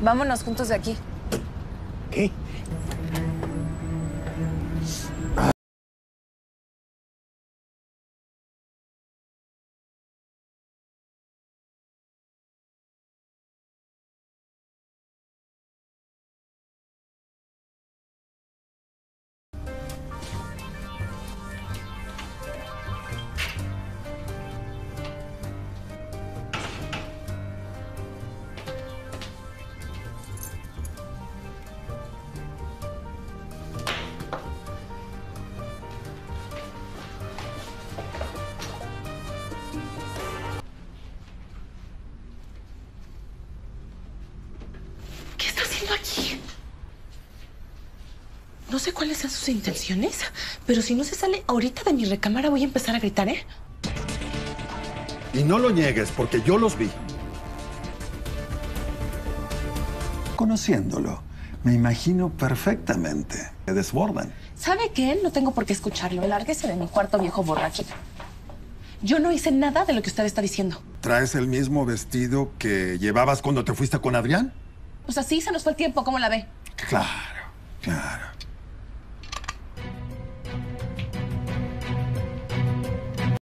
Vámonos juntos de aquí. ¿Qué? No sé cuáles sean sus intenciones, pero si no se sale ahorita de mi recámara voy a empezar a gritar, ¿eh? Y no lo niegues, porque yo los vi. Conociéndolo, me imagino perfectamente. Se desbordan. ¿Sabe qué? No tengo por qué escucharlo. Lárguese de mi cuarto viejo borracho. Yo no hice nada de lo que usted está diciendo. ¿Traes el mismo vestido que llevabas cuando te fuiste con Adrián? Pues así se nos fue el tiempo, ¿cómo la ve? Claro, claro.